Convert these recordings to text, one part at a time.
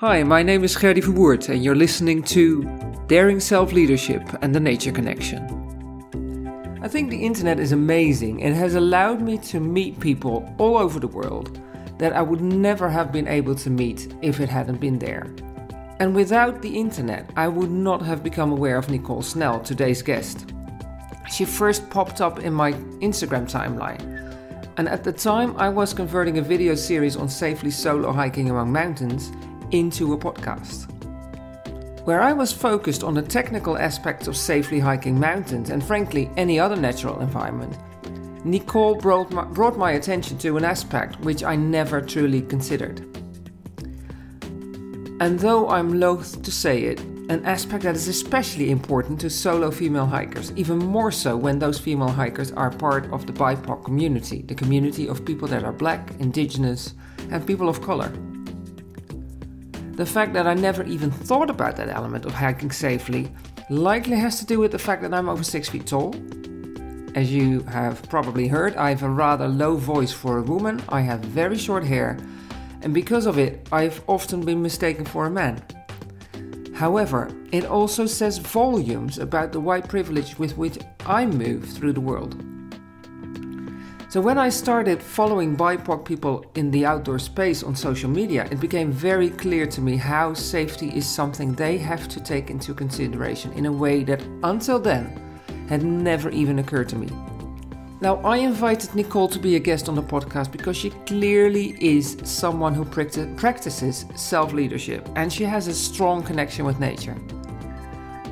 Hi, my name is Gerdy Verwoerd, and you're listening to Daring Self Leadership and the Nature Connection. I think the internet is amazing and has allowed me to meet people all over the world that I would never have been able to meet if it hadn't been there. And without the internet, I would not have become aware of Nicole Snell, today's guest. She first popped up in my Instagram timeline. And at the time, I was converting a video series on safely solo hiking among mountains into a podcast. Where I was focused on the technical aspects of safely hiking mountains and, frankly, any other natural environment, Nicole brought my, brought my attention to an aspect which I never truly considered. And though I'm loath to say it, an aspect that is especially important to solo female hikers, even more so when those female hikers are part of the BIPOC community, the community of people that are black, indigenous, and people of color. The fact that I never even thought about that element of hiking safely likely has to do with the fact that I'm over 6 feet tall. As you have probably heard, I have a rather low voice for a woman, I have very short hair, and because of it, I've often been mistaken for a man. However, it also says volumes about the white privilege with which I move through the world. So, when I started following BIPOC people in the outdoor space on social media, it became very clear to me how safety is something they have to take into consideration in a way that until then had never even occurred to me. Now, I invited Nicole to be a guest on the podcast because she clearly is someone who practices self leadership and she has a strong connection with nature.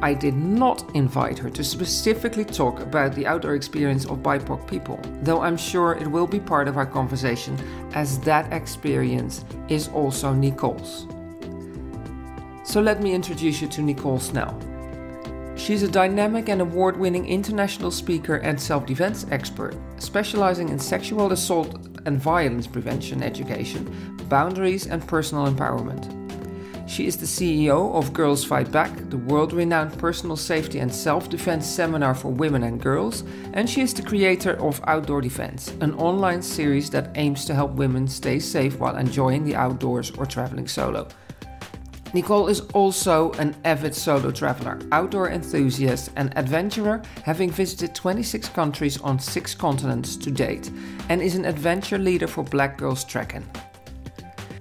I did not invite her to specifically talk about the outdoor experience of BIPOC people, though I'm sure it will be part of our conversation as that experience is also Nicole's. So let me introduce you to Nicole Snell. She's a dynamic and award winning international speaker and self defense expert, specializing in sexual assault and violence prevention education, boundaries, and personal empowerment. She is the CEO of Girls Fight Back, the world renowned personal safety and self defense seminar for women and girls, and she is the creator of Outdoor Defense, an online series that aims to help women stay safe while enjoying the outdoors or traveling solo. Nicole is also an avid solo traveler, outdoor enthusiast, and adventurer, having visited 26 countries on 6 continents to date, and is an adventure leader for Black Girls Trekking.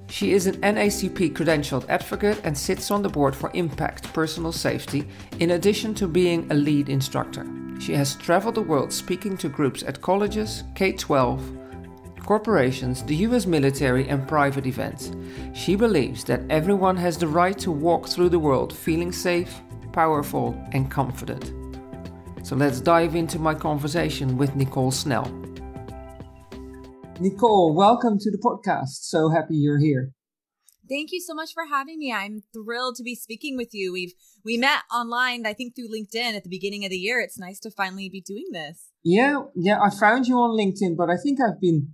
She is an NACP credentialed advocate and sits on the board for Impact Personal Safety, in addition to being a lead instructor. She has traveled the world speaking to groups at colleges, K 12, corporations, the US military, and private events. She believes that everyone has the right to walk through the world feeling safe, powerful, and confident. So let's dive into my conversation with Nicole Snell. Nicole, welcome to the podcast. So happy you're here. Thank you so much for having me. I'm thrilled to be speaking with you. We've we met online, I think through LinkedIn at the beginning of the year. It's nice to finally be doing this. Yeah, yeah, I found you on LinkedIn, but I think I've been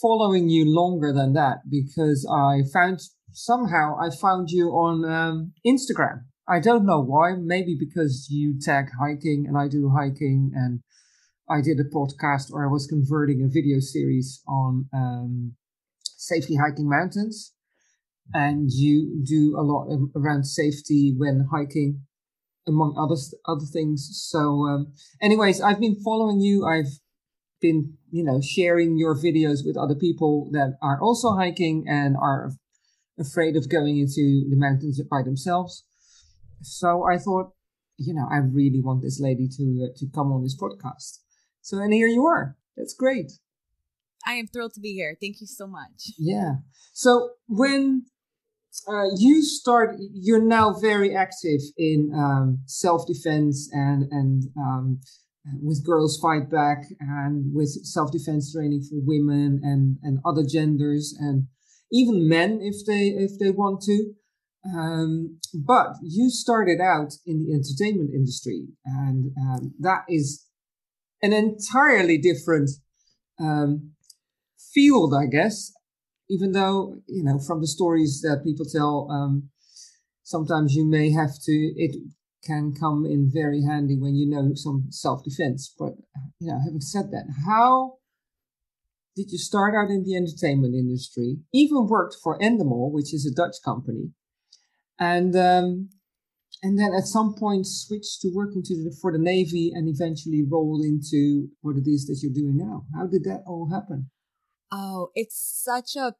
following you longer than that because I found somehow I found you on um, Instagram. I don't know why. Maybe because you tag hiking and I do hiking and I did a podcast or I was converting a video series on um, safely hiking mountains. And you do a lot around safety when hiking, among other other things. So, um, anyways, I've been following you. I've been, you know, sharing your videos with other people that are also hiking and are afraid of going into the mountains by themselves. So I thought, you know, I really want this lady to uh, to come on this podcast. So, and here you are. That's great. I am thrilled to be here. Thank you so much. Yeah. So, when uh, you start, you're now very active in um, self defense and and um, with Girls Fight Back and with self defense training for women and and other genders and even men if they if they want to. Um, but you started out in the entertainment industry, and um, that is an entirely different um, field, I guess. Even though you know from the stories that people tell, um, sometimes you may have to. It can come in very handy when you know some self defense. But you know, having said that, how did you start out in the entertainment industry, even worked for Endemol, which is a Dutch company, and um, and then at some point switched to working to the, for the Navy and eventually rolled into what it is that you're doing now. How did that all happen? Oh, it's such a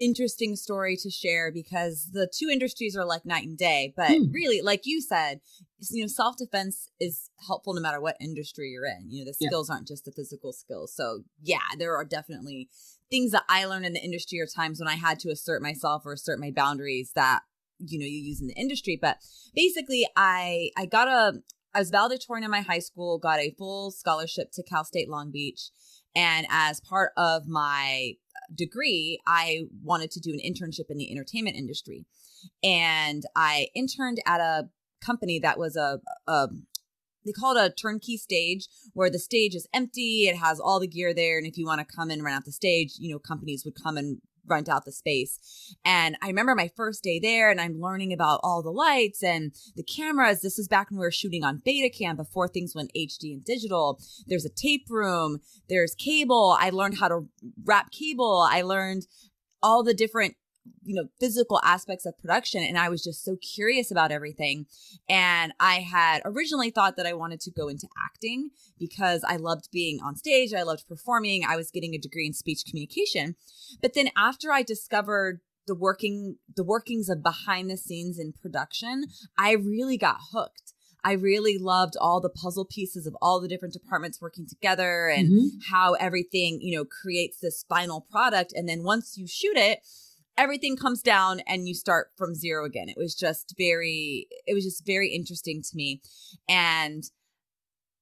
interesting story to share because the two industries are like night and day. But hmm. really, like you said, you know, self defense is helpful no matter what industry you're in. You know, the skills yeah. aren't just the physical skills. So yeah, there are definitely things that I learned in the industry or times when I had to assert myself or assert my boundaries that you know you use in the industry but basically i i got a i was valedictorian in my high school got a full scholarship to cal state long beach and as part of my uh, degree i wanted to do an internship in the entertainment industry. And i interned at a company that was a, a they call it a turnkey stage where the stage is empty it has all the gear there and if you want to come and rent out the stage you know companies would come and rent out the space. And I remember my first day there and I'm learning about all the lights and the cameras. This is back when we were shooting on Betacam before things went HD and digital. There's a tape room, there's cable. I learned how to wrap cable. I learned all the different you know physical aspects of production and i was just so curious about everything and i had originally thought that i wanted to go into acting because i loved being on stage i loved performing i was getting a degree in speech communication but then after i discovered the working the workings of behind the scenes in production i really got hooked I really loved all the puzzle pieces of all the different departments working together and mm-hmm. how everything, you know, creates this final product. And then once you shoot it, everything comes down and you start from zero again. It was just very it was just very interesting to me. And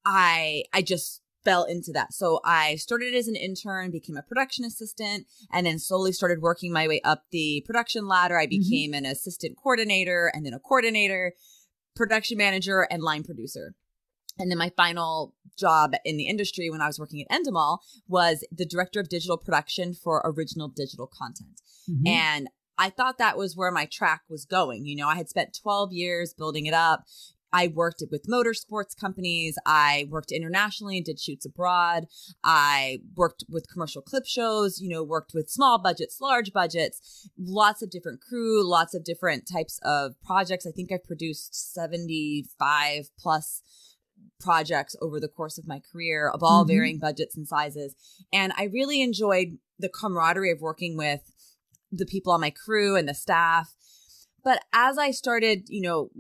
I I just fell into that. So I started as an intern, became a production assistant, and then slowly started working my way up the production ladder. I mm-hmm. became mm-hmm. an assistant coordinator and then a coordinator, production manager, and line producer. And then my final job in the industry when I was working at Endemol was the director of digital production for original digital content. Mm-hmm. And I thought that was where my track was going. You know, I had spent 12 years building it up. I worked with motorsports companies. I worked internationally, and did shoots abroad. I worked with commercial clip shows, you know, worked with small budgets, large budgets, lots of different crew, lots of different types of projects. I think I've produced 75 plus projects over the course of my career of all mm-hmm. varying budgets and sizes. And I really enjoyed the camaraderie of working with the people on my crew and the staff. But as I started, you know,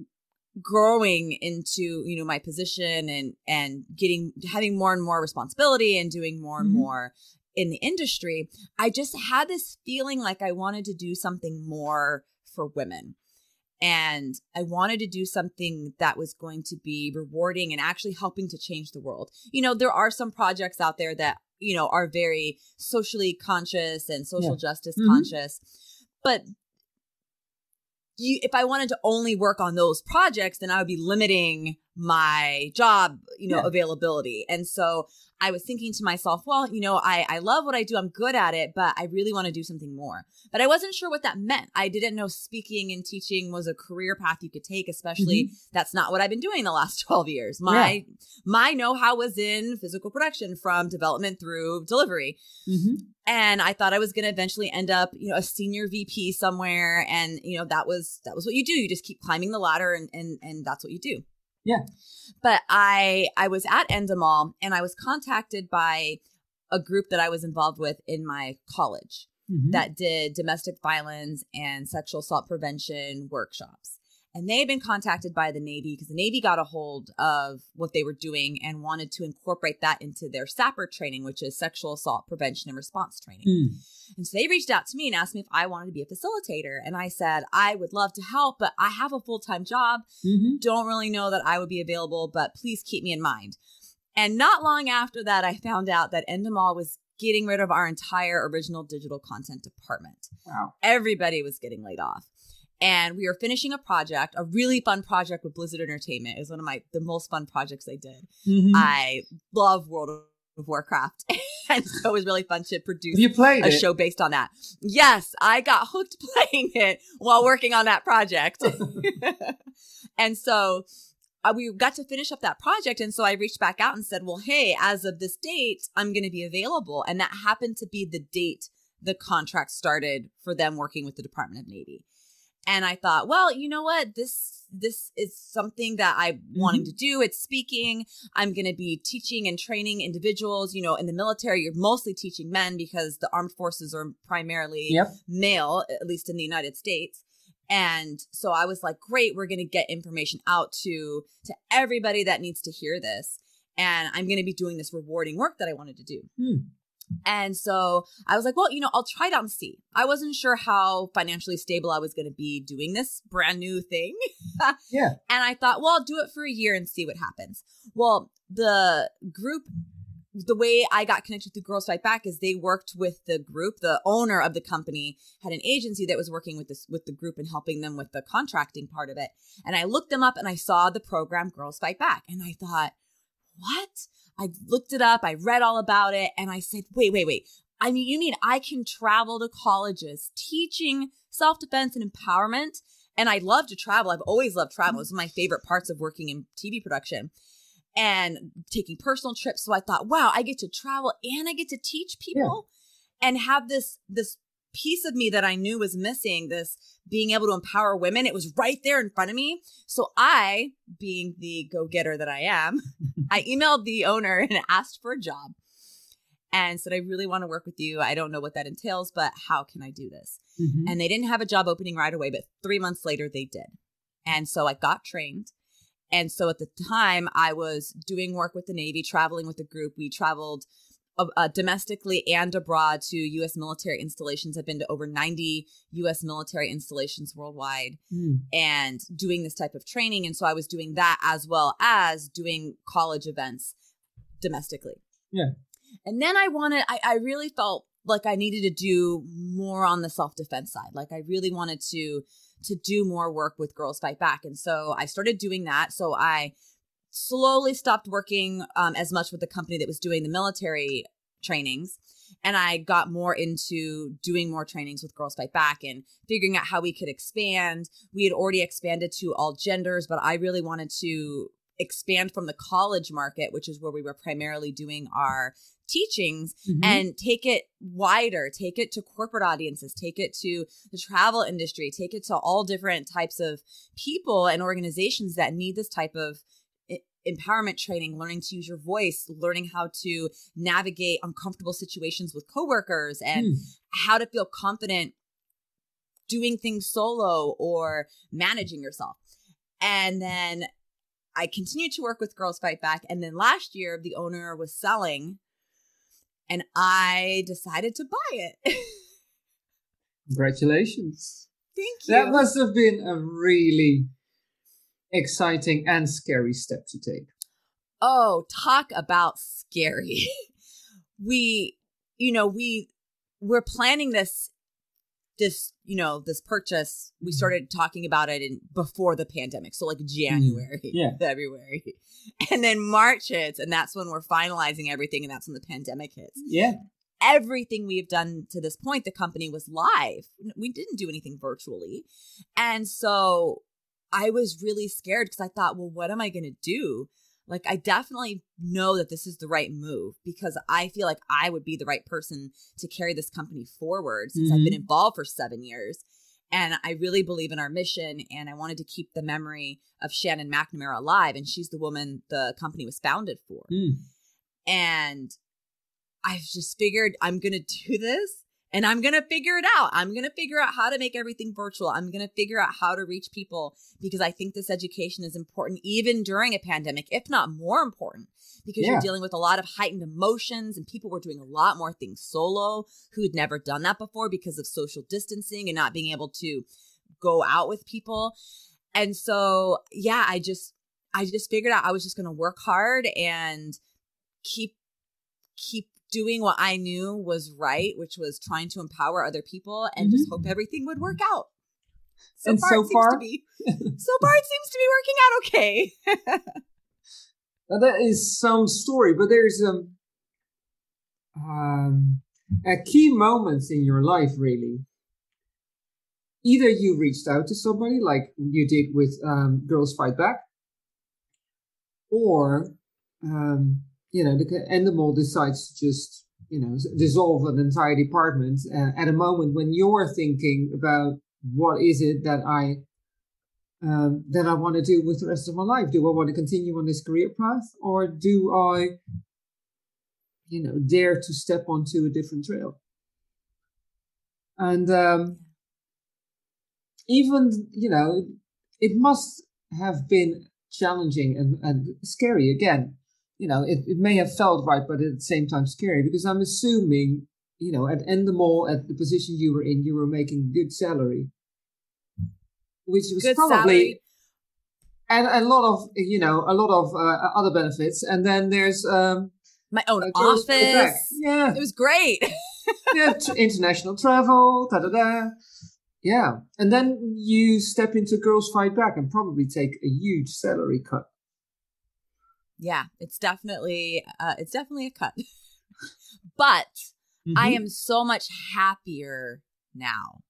growing into, you know, my position and and getting having more and more responsibility and doing more and mm-hmm. more in the industry, I just had this feeling like I wanted to do something more for women and I wanted to do something that was going to be rewarding and actually helping to change the world. You know, there are some projects out there that, you know, are very socially conscious and social yeah. justice mm-hmm. conscious. But you, if I wanted to only work on those projects, then I would be limiting my job, you know, yeah. availability. And so I was thinking to myself, well, you know, I, I love what I do. I'm good at it, but I really want to do something more. But I wasn't sure what that meant. I didn't know speaking and teaching was a career path you could take, especially mm-hmm. that's not what I've been doing the last 12 years. My, yeah. my know-how was in physical production from development through delivery. Mm-hmm. And I thought I was going to eventually end up, you know, a senior VP somewhere. And, you know, that was, that was what you do. You just keep climbing the ladder and, and, and that's what you do. Yeah. But I I was at Endemol and I was contacted by a group that I was involved with in my college mm-hmm. that did domestic violence and sexual assault prevention workshops and they had been contacted by the Navy because the Navy got a hold of what they were doing and wanted to incorporate that into their SAPR training, which is sexual assault prevention and response training. Mm. And so they reached out to me and asked me if I wanted to be a facilitator. And I said, I would love to help, but I have a full time job. Mm-hmm. Don't really know that I would be available, but please keep me in mind. And not long after that, I found out that Endemol was getting rid of our entire original digital content department. Wow. Everybody was getting laid off and we were finishing a project, a really fun project with Blizzard Entertainment. It was one of my the most fun projects I did. Mm-hmm. I love World of Warcraft, and so it was really fun to produce you played a it. show based on that. Yes, I got hooked playing it while working on that project, and so uh, we got to finish up that project. And so I reached back out and said, well, hey, as of this date, I'm going to be available. And that happened to be the date the contract started for them working with the Department of Navy. And I thought, well, you know what? This this is something that I'm mm-hmm. wanting to do. It's speaking. I'm going to be teaching and training individuals. You know, in the military, you're mostly teaching men because the armed forces are primarily yep. male, at least in the United States. And so I was like, great, we're going to get information out to to everybody that needs to hear this. And I'm going to be doing this rewarding work that I wanted to do. Hmm. And so I was like, well, you know, I'll try it out and see. I wasn't sure how financially stable I was going to be doing this brand new thing. yeah. And I thought, well, I'll do it for a year and see what happens. Well, the group the way I got connected through Girls Fight Back is they worked with the group. The owner of the company had an agency that was working with this with the group and helping them with the contracting part of it. And I looked them up and I saw the program Girls Fight Back, and I thought, what? I looked it up, I read all about it, and I said, wait, wait, wait. I mean, you mean I can travel to colleges teaching self defense and empowerment? And I love to travel. I've always loved travel. It's one of my favorite parts of working in TV production and taking personal trips. So I thought, wow, I get to travel and I get to teach people yeah. and have this this piece of me that I knew was missing, this being able to empower women. It was right there in front of me. So I, being the go-getter that I am, I emailed the owner and asked for a job and said, I really want to work with you. I don't know what that entails, but how can I do this? Mm-hmm. And they didn't have a job opening right away, but three months later they did. And so I got trained. And so at the time, I was doing work with the Navy, traveling with the group. We traveled uh, domestically and abroad to U.S. military installations. I've been to over 90 U.S. military installations worldwide mm. and doing this type of training. And so I was doing that as well as doing college events domestically. Yeah. And then I wanted, I, I really felt like I needed to do more on the self defense side. Like I really wanted to to do more work with Girls Fight Back. And so I started doing that. So I slowly stopped working um, as much with the company that was doing the military trainings and I got more into doing more trainings with Girls Fight Back and figuring out how we could expand. We had already expanded to all genders, but I really wanted to expand from the college market, which is where we were primarily doing our teachings, mm-hmm. and take it wider, take it to corporate audiences, take it to the travel industry, take it to all different types of people and organizations that need this type of empowerment training, learning to use your voice, learning how to navigate uncomfortable situations with coworkers and mm. how to feel confident doing things solo or managing yourself. And then I continued to work with Girls Fight Back. And then last year, the owner was selling and I decided to buy it. Congratulations. Thank you. That must have been a really exciting and scary step to take. Oh, talk about scary. we, you know, we we're planning this this, you know, this purchase. We mm-hmm. started talking about it in before the pandemic. So like mm-hmm. January, yeah. February. And then March hits and that's when we're finalizing everything and that's when the pandemic hits. Yeah everything we've done to this point, the company was live. We didn't do anything virtually. And so I was really scared because I thought, well, what am I going to do? Like, I definitely know that this is the right move because I feel like I would be the right person to carry this company forward since mm-hmm. I've been mm-hmm. involved for seven years. And I really believe in our mission. And I wanted to keep the memory of Shannon McNamara alive. And she's the woman the company was founded for. Mm. And I've just figured I'm going to do this and I'm going to figure it out. I'm going to figure out how to make everything virtual. I'm going to figure out how to reach people because I think this education is important even during a pandemic, if not more important, because yeah. you're dealing with a lot of heightened emotions and people were doing a lot more things solo who had never done that before because of social distancing and not being able to go out with people. And so, yeah, I just, I just figured out I was just going to work hard and keep, keep doing what I knew was right, which was trying to empower other people and mm-hmm. just hope everything would work out. So and far, so far, be, so far it seems to be working out okay. now that is some story, but there's um, um, a key moments in your life, really. Either you reached out to somebody like you did with um, Girls Fight Back, or um, you know, the Endemol decides to just you know dissolve an entire department uh, at a moment when you're thinking about what is it that I um, that I want to do with the rest of my life. Do I want to continue on this career path, or do I, you know, dare to step onto a different trail? And um, even you know, it must have been challenging and, and scary again. You know, it, it may have felt right, but at the same time scary because I'm assuming, you know, at Endemol, at the position you were in, you were making good salary, which was good probably. Salary. And a lot of, you know, a lot of uh, other benefits. And then there's um, my own office. Yeah. It was great. yeah, t- international travel, da da da. Yeah. And then you step into Girls Fight Back and probably take a huge salary cut. Yeah, it's definitely uh, it's definitely a cut. but mm-hmm. I am so much happier now.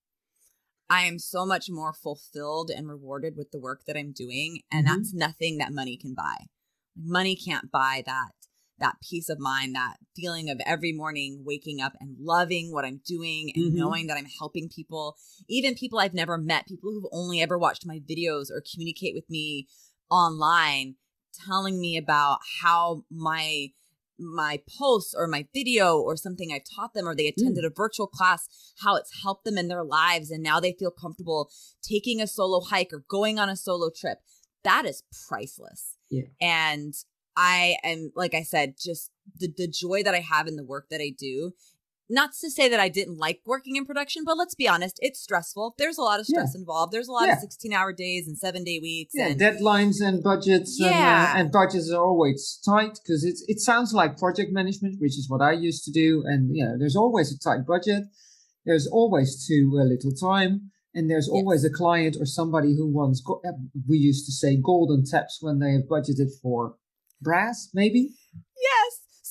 I am so much more fulfilled and rewarded with the work that I'm doing and mm-hmm. that's nothing that money can buy. Money can't buy that that peace of mind, that feeling of every morning waking up and loving what I'm doing and mm-hmm. knowing that I'm helping people, even people I've never met, people who've only ever watched my videos or communicate with me online, telling me about how my my posts or my video or something I taught them or they attended mm. a virtual class, how it's helped them in their lives and now they feel comfortable taking a solo hike or going on a solo trip. That is priceless. Yeah. And I am, like I said, just the, the joy that I have in the work that I do. Not to say that I didn't like working in production, but let's be honest, it's stressful. There's a lot of stress yeah. involved. There's a lot yeah. of 16 hour days and seven day weeks. Yeah, and, deadlines and budgets. Yeah. And, uh, and budgets are always tight because it's it sounds like project management, which is what I used to do. And, you know, there's always a tight budget. There's always too uh, little time and there's yes. always a client or somebody who wants go- uh, we used to say golden taps when they have budgeted for brass, maybe? Yes.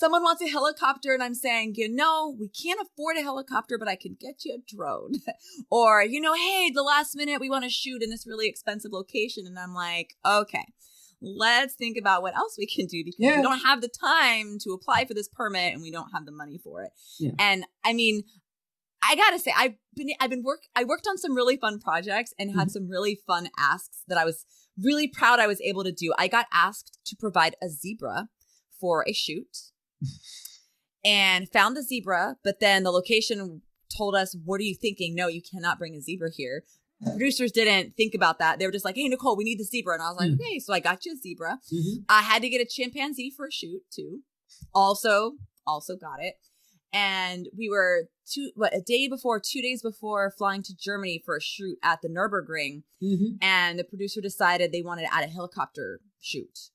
Someone wants a helicopter, and I'm saying, you know, we can't afford a helicopter, but I can get you a drone. or, you know, hey, the last minute we want to shoot in this really expensive location. And I'm like, okay, let's think about what else we can do because yeah. we don't have the time to apply for this permit and we don't have the money for it. Yeah. And I mean, I gotta say, I've been I've been work I worked on some really fun projects and had mm-hmm. some really fun asks that I was really proud I was able to do. I got asked to provide a zebra for a shoot and found the zebra, but then the location told us, What are you thinking? No, you cannot bring a zebra here. Producers didn't think about that. They were just like, Hey, Nicole, we need the zebra. And I was like, mm-hmm. Okay, so I got you a zebra. Mm-hmm. I had to get a chimpanzee for a shoot too. Also, also got it and we were two what a day before two days before flying to germany for a shoot at the nürburgring mm-hmm. and the producer decided they wanted to add a helicopter shoot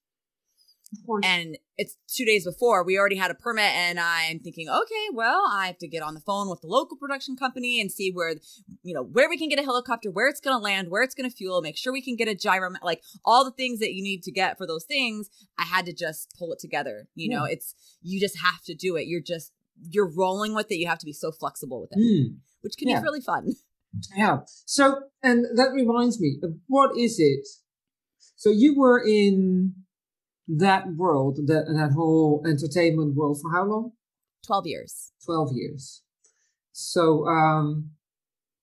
and it's two days before we already had a permit and i'm thinking okay well i have to get on the phone with the local production company and see where you know where we can get a helicopter where it's going to land where it's going to fuel make sure we can get a gyro like all the things that you need to get for those things i had to just pull it together you know it's you just have to do it you're just you're rolling with it. You have to be so flexible with it, mm. which can yeah. be really fun. Yeah. So, and that reminds me, what is it? So you were in that world, that that whole entertainment world for how long? Twelve years. Twelve years. So, um,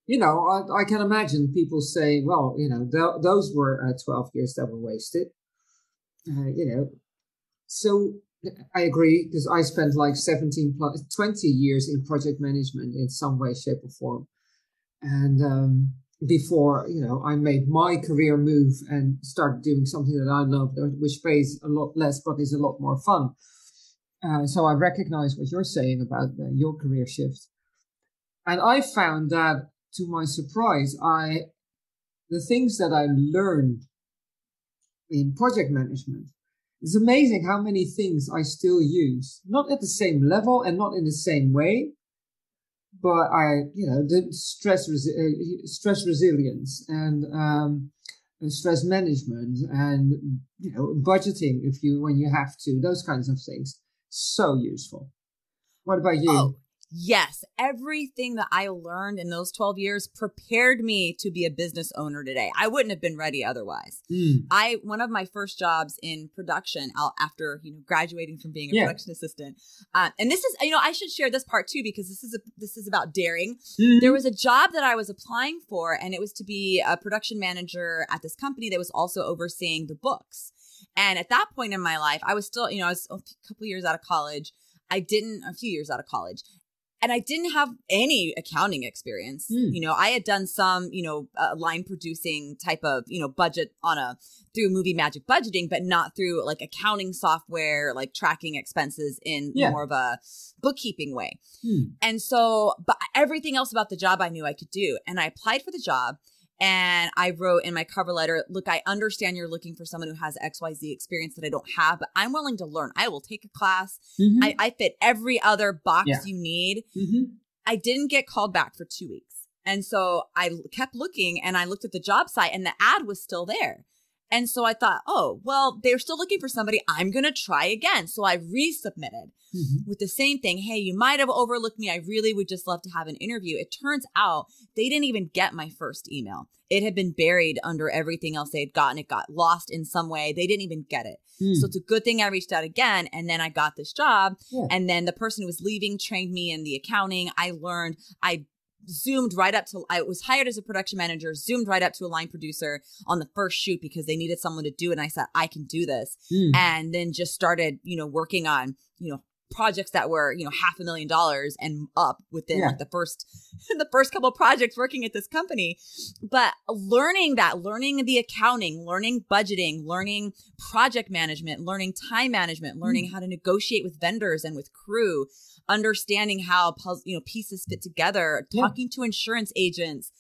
you know, I, I can imagine people saying, "Well, you know, th- those were uh, twelve years that were wasted." Uh, you know, so I agree because I spent like 17 plus 20 years in project management in some way, shape, or form. And um, before, you know, I made my career move and started doing something that I love, which pays a lot less, but is a lot more fun. Uh, so I recognize what you're saying about uh, your career shift. And I found that to my surprise, I, the things that I learned in project management it's amazing how many things I still use, not at the same level and not in the same way, but I, you know, the stress, resi- uh, stress resilience and, um, stress management and, you know, budgeting if you, when you have to, those kinds of things. So useful. What about you? Oh, yes, everything that I learned in those 12 years prepared me to be a business owner today. I wouldn't have been ready otherwise. Mm. I one of my first jobs in production after, you know, graduating from being a yeah. production assistant. Uh, and this is, you know, I should share this part too because this is a, this is about daring. Mm-hmm. There was a job that I was applying for and it was to be a production manager at this company that was also overseeing the books. And at that point in my life, I was still, you know, I was a couple years out of college. I didn't, a few years out of college and I didn't have any accounting experience. Mm. You know, I had done some, you know, uh, line producing type of, you know, budget on a through movie magic budgeting, but not through like accounting software, like tracking expenses in yeah. more of a bookkeeping way. Mm. And so, but everything else about the job I knew I could do. And I applied for the job and I wrote in my cover letter, look, I understand you're looking for someone who has XYZ experience that I don't have, but I'm willing to learn. I will take a class. Mm-hmm. I, I, fit every other box yeah. you need. Mm-hmm. I didn't get called back for two weeks. And so I kept looking and I looked at the job site and the ad was still there. And so I thought, oh, well, they're still looking for somebody. I'm going to try again. So I resubmitted mm-hmm. with the same thing. Hey, you might have overlooked me. I really would just love to have an interview. It turns out they didn't even get my first email. It had been buried under everything else they had gotten. It got lost in some way. They didn't even get it. Mm. So it's a good thing I reached out again. And then I got this job. Yeah. And then the person who was leaving trained me in the accounting. I learned, I zoomed right up to I was hired as a production manager, zoomed right up to a line producer on the first shoot because they needed someone to do it. And I said, I can do this. Mm. And then just started, you know, working on, you know, projects that were, you know, half a million dollars and up within yeah. like the first the first couple projects working at this company. But learning that, learning the accounting, learning budgeting, learning project management, learning time management, learning mm. how to negotiate with vendors and with crew understanding how you know pieces fit together, talking yeah. to insurance agents,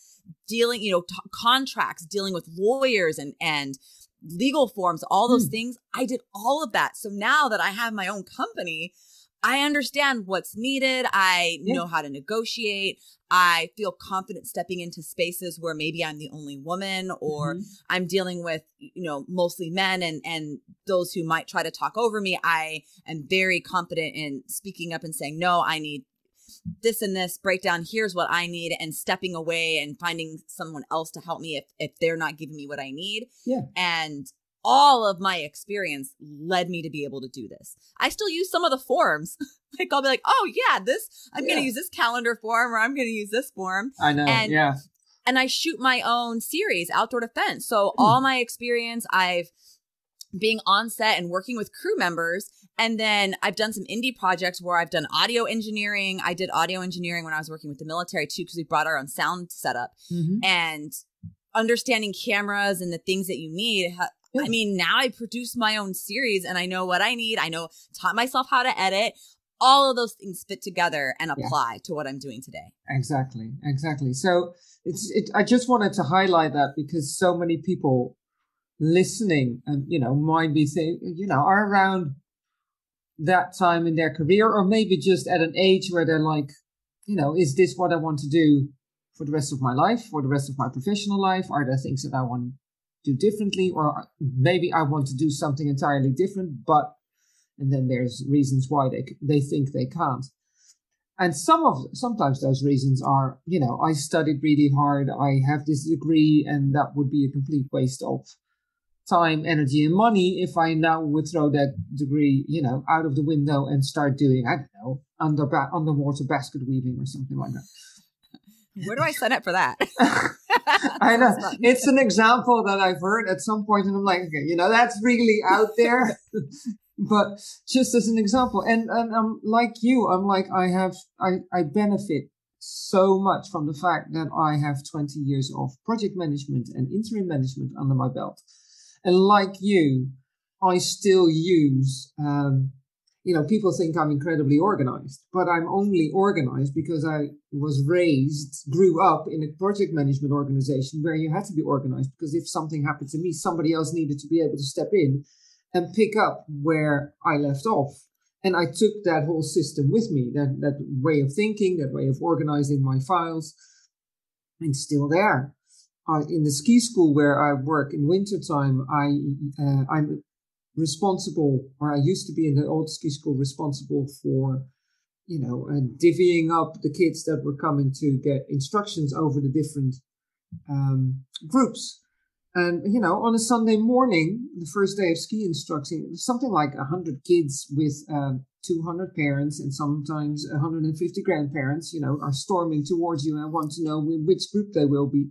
dealing you know t- contracts, dealing with lawyers and and legal forms, all those mm. things. I did all of that. So now that I have my own company, I understand what's needed. I yeah. know how to negotiate. I feel confident stepping into spaces where maybe I'm the only woman or mm-hmm. I'm dealing with, you know, mostly men and and those who might try to talk over me. I am very confident in speaking up and saying, "No, I need this and this breakdown. Here's what I need," and stepping away and finding someone else to help me if if they're not giving me what I need. Yeah. And all of my experience led me to be able to do this. I still use some of the forms. like I'll be like, oh yeah, this I'm yeah. gonna use this calendar form or I'm gonna use this form. I know. And, yeah. And I shoot my own series, outdoor defense. So mm. all my experience, I've being on set and working with crew members. And then I've done some indie projects where I've done audio engineering. I did audio engineering when I was working with the military too, because we brought our own sound setup mm-hmm. and understanding cameras and the things that you need I mean, now I produce my own series and I know what I need. I know, taught myself how to edit. All of those things fit together and apply yeah. to what I'm doing today. Exactly, exactly. So it's. It, I just wanted to highlight that because so many people listening and you know might be saying you know are around that time in their career or maybe just at an age where they're like you know is this what i want to do for the rest of my life for the rest of my professional life are there things that i want do differently, or maybe I want to do something entirely different, but and then there's reasons why they they think they can't. And some of sometimes those reasons are, you know, I studied really hard, I have this degree, and that would be a complete waste of time, energy, and money if I now would throw that degree, you know, out of the window and start doing, I don't know, under underwater basket weaving or something like that. Where do I sign up for that? I know. It's an example that I've heard at some point, and I'm like, okay, you know, that's really out there. but just as an example, and and I'm like you, I'm like I have I I benefit so much from the fact that I have 20 years of project management and interim management under my belt, and like you, I still use um, you know, people think I'm incredibly organized, but I'm only organized because I was raised, grew up in a project management organization where you had to be organized because if something happened to me, somebody else needed to be able to step in and pick up where I left off. And I took that whole system with me, that, that way of thinking, that way of organizing my files, and still there. Uh, in the ski school where I work in wintertime, I, uh, I'm responsible, or I used to be in the old ski school responsible for you know, uh, divvying up the kids that were coming to get instructions over the different um, groups. And, you know, on a Sunday morning, the first day of ski instruction, something like 100 kids with um, 200 parents and sometimes 150 grandparents, you know, are storming towards you and want to know which group they will be.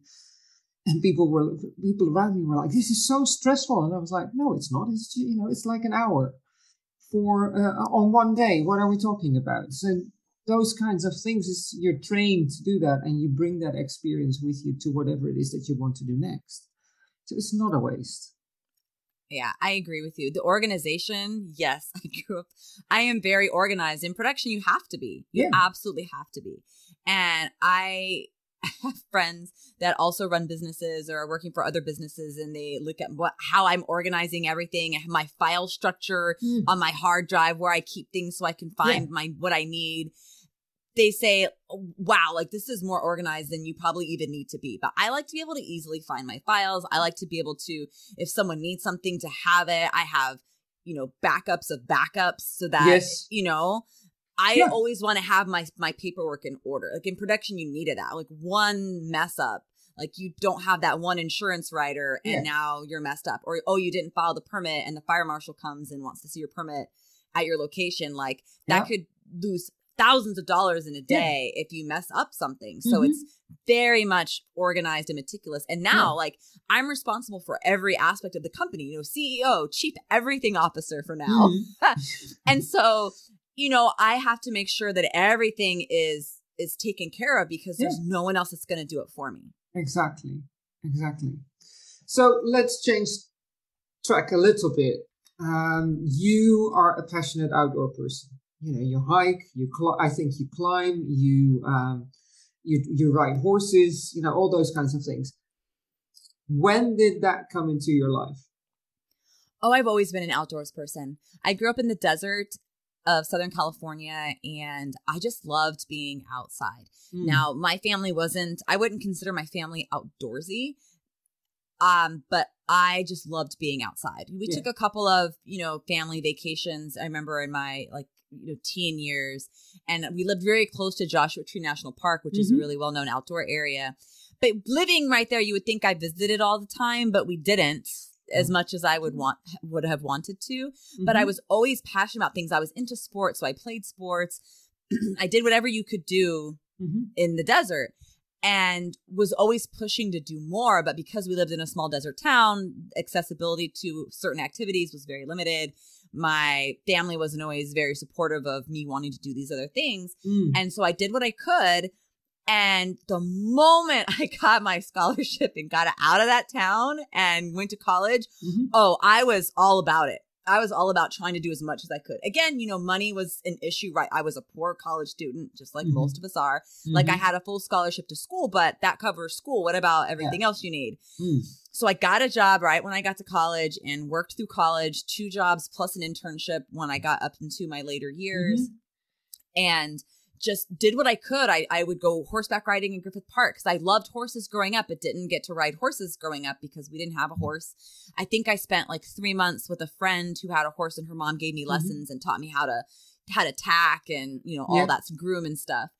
And people were, people around me were like, this is so stressful. And I was like, no, it's not. It's, you know, it's like an hour for, uh, on one day. What are we talking about? So those kinds of things is you're trained to do that and you bring that experience with you to whatever it is that you want to do next. So it's not a waste. Yeah, I agree with you. The organization, yes, I grew up. I am very organized. In production, you have to be. You yeah. absolutely have to be. And I have friends that also run businesses or are working for other businesses and they look at what how I'm organizing everything, my file structure mm. on my hard drive where I keep things so I can find yeah. my what I need they say, wow, like this is more organized than you probably even need to be. But I like to be able to easily find my files. I like to be able to, if someone needs something, to have it. I have, you know, backups of backups so that, yes. you know, I yeah. always want to have my my paperwork in order. Like in production, you needed that. Like one mess up, like you don't have that one insurance writer, and yeah. now you're messed up. Or oh, you didn't file the permit, and the fire marshal comes and wants to see your permit at your location. Like that yeah. could lose thousands of dollars in a day if you mess up something. So mm-hmm. it's very much organized and meticulous. And now, like, I'm responsible for every aspect of the company, you know, CEO, chief everything officer for now. Mm-hmm. and so, you know, I have to make sure that everything is is taken care of because yeah. there's no one else that's going to do it for me. Exactly. Exactly. So let's change track a little bit. Um, you are a passionate outdoor person you know you hike you cl- i think you climb you um you you ride horses you know all those kinds of things when did that come into your life oh i've always been an outdoors person i grew up in the desert of southern california and i just loved being outside mm. now my family wasn't i wouldn't consider my family outdoorsy um, but I just loved being outside. We yeah. took a couple of, you know, family vacations. I remember in my like you know teen years and we lived very close to joshua tree national park which mm-hmm. is a mm-hmm. really well-known outdoor area but living right there you would think i visited all the time but we didn't as mm-hmm. much as i would want would have wanted to mm-hmm. but i mm-hmm. was always passionate about things i was into sports so i played sports i did whatever you could do mm-hmm. in the desert and was always pushing to do more but because we lived in a small desert town accessibility to certain activities was very limited my family wasn't always very supportive of me wanting to do these other things. Mm. And so I did what I could. And the moment I got my scholarship and got out of that town and went to college, mm-hmm. oh, I was all about it. I was all about trying to do as much as I could. Again, you know, money was an issue, right? I was a poor college student, just like mm-hmm. most of us are. Mm-hmm. Like I mm-hmm. had a full scholarship to school, but that covers school. What about everything yeah. else you need? Mm. So I got a job right when I got to college and worked through college, two jobs plus an internship when I got up into my later years. Mm-hmm. And just did what I could. I, I would go horseback riding in Griffith Park because I loved horses growing up, but didn't get to ride horses growing up because we didn't have a horse. I think I spent like three months with a friend who had a horse and her mom gave me mm-hmm. lessons mm-hmm. and taught me how to how to tack and you know all yeah. that groom and stuff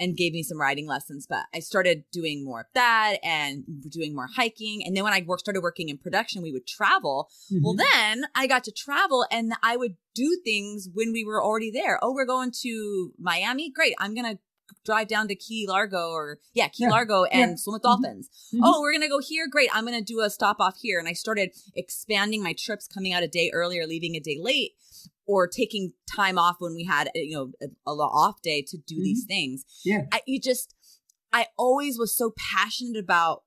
and gave me some riding lessons. But I started doing more of that and doing more hiking. And then when I work, started working in production, we would travel. Mm-hmm. Well, then I got to travel and I would do things when we were already there. Oh, we're going to Miami. Great. I'm going to drive down to Key Largo or yeah, Key yeah. Largo and yeah. swim with mm-hmm. dolphins. Mm-hmm. Oh, we're going to go here. Great. I'm going to do a stop off here. And I started expanding my trips coming out a day earlier, leaving a day late or taking time off when we had you know a, a off day to do mm-hmm. these things yeah I, you just i always was so passionate about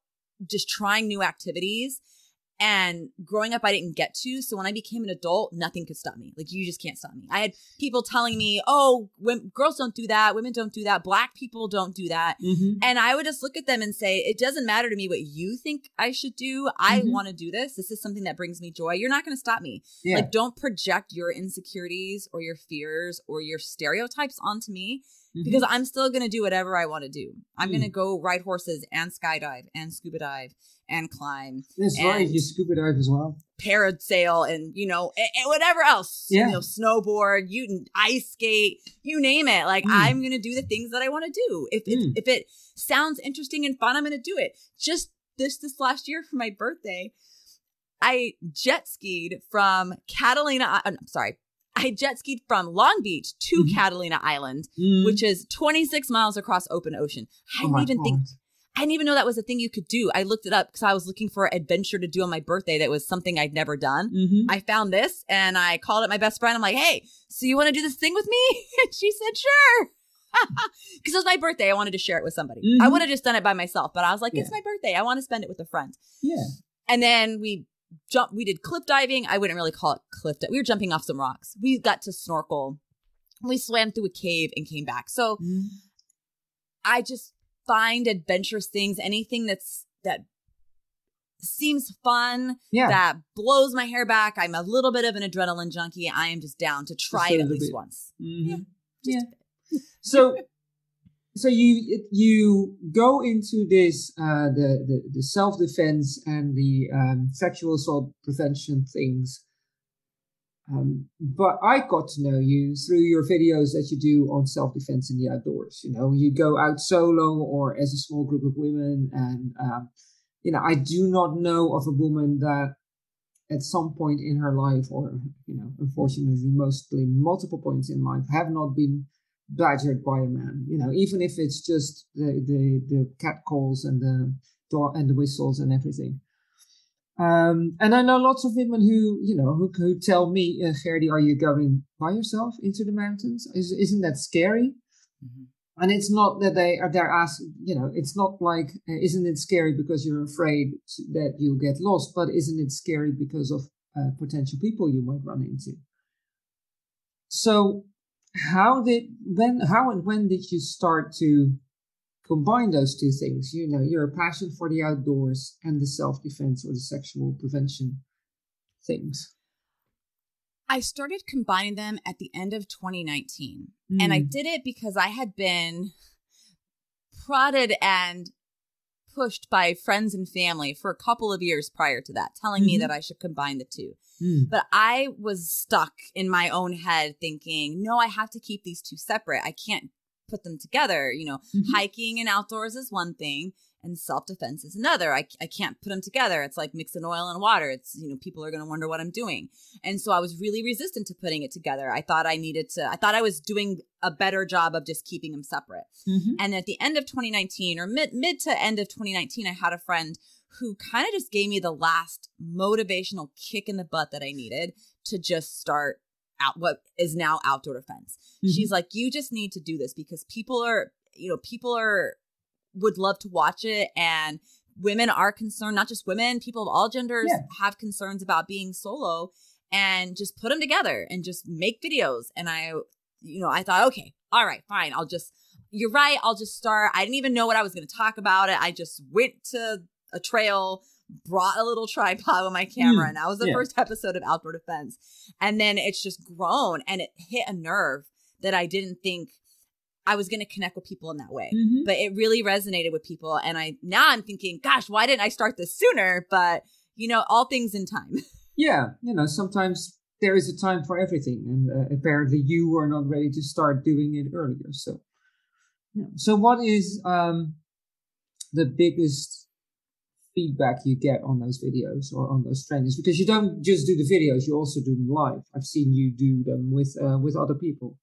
just trying new activities and growing up, I didn't get to. So when I became an adult, nothing could stop me. Like you just can't stop me. I had people telling me, "Oh, when, girls don't do that. Women don't do that. Black people don't do that." Mm-hmm. And I would just look at them and say, "It doesn't matter to me what you think I should do. I mm-hmm. want to do this. This is something that brings me joy. You're not going to stop me. Yeah. Like don't project your insecurities or your fears or your stereotypes onto me." Mm-hmm. because I'm still going to do whatever I want to do. I'm mm. going to go ride horses and skydive and scuba dive and climb. That's and right. You scuba dive as well. Parasail and you know and, and whatever else. Yeah. You know, snowboard, you ice skate, you name it. Like mm. I'm going to do the things that I want to do. If it, mm. if it sounds interesting and fun, I'm going to do it. Just this this last year for my birthday, I jet skied from Catalina. Uh, I'm sorry, I jet skied from Long Beach to mm-hmm. Catalina Island, mm-hmm. which is 26 miles across open ocean. I oh didn't even God. think I didn't even know that was a thing you could do. I looked it up because I was looking for an adventure to do on my birthday that was something I'd never done. Mm-hmm. I found this and I called it my best friend. I'm like, hey, so you want to do this thing with me? And she said, sure. Because it was my birthday. I wanted to share it with somebody. Mm-hmm. I would have just done it by myself, but I was like, yeah. it's my birthday. I want to spend it with a friend. Yeah. And then we jump. We did cliff diving. I wouldn't really call it cliff. Di- we were jumping off some rocks. We got to snorkel. We swam through a cave and came back. So mm. I just find adventurous things, anything that's that seems fun, yeah. that blows my hair back. I'm a little bit of an adrenaline junkie. I am just down to try just it at least bit. once. Mm-hmm. Yeah. yeah. so so you you go into this uh, the, the, the self defense and the um, sexual assault prevention things. Um, but I got to know you through your videos that you do on self defense in the outdoors. You know, you go out solo or as a small group of women, and um, you know, I do not know of a woman that at some point in her life, or you know, unfortunately, mostly multiple points in life, have not been badgered by a man. You know, even if it's just the the the cat calls and the door and the whistles and everything. Um, and I know lots of women who, you know, who, who tell me, uh, Gerdy, are you going by yourself into the mountains? Is, isn't that scary? Mm-hmm. And it's not that they are they're asking, you know, it's not like, uh, isn't it scary because you're afraid that you'll get lost, but isn't it scary because of uh, potential people you might run into? So how did when how and when did you start to combine those two things you know your passion for the outdoors and the self-defense or the sexual prevention things i started combining them at the end of 2019 mm. and i mm. did it because i had been prodded and pushed by friends and family for a couple of years prior to that, telling mm-hmm. me that I should combine the two. Mm. But I was stuck in my own head thinking, no, I have to keep these two separate. I can't put them together. You know, mm-hmm. hiking and outdoors is one thing, and self defense is another. I, I can't put them together. It's like mixing oil and water. It's, you know, people are going to wonder what I'm doing. And so I was really resistant to putting it together. I thought I needed to, I thought I was doing a better job of just keeping them separate. Mm-hmm. And at the end of 2019 or mid, mid to end of 2019, I had a friend who kind of just gave me the last motivational kick in the butt that I needed to just start out what is now outdoor defense. Mm-hmm. She's like, you just need to do this because people are, you know, people are would love to watch it and women are concerned not just women people of all genders yeah. have concerns about being solo and just put them together and just make videos and i you know i thought okay all right fine i'll just you're right i'll just start i didn't even know what i was going to talk about it i just went to a trail brought a little tripod with my camera mm, and that was the yeah. first episode of outdoor defense and then it's just grown and it hit a nerve that i didn't think I was going to connect with people in that way. Mm-hmm. But it really resonated with people. And I now I'm thinking, gosh, why didn't I start this sooner? But, you know, all things in time. Yeah. You know, sometimes there is a time for everything. And uh, apparently you were not ready to start doing it earlier. So, yeah. So, what is um, the biggest feedback you get on those videos or on those trainings? Because you don't just do the videos, you also do them live. I've seen you do them with uh, with other people.